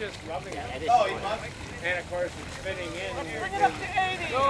just rubbing it. Oh, he must. And of course, it's fitting in. Bring it up to 80. Go.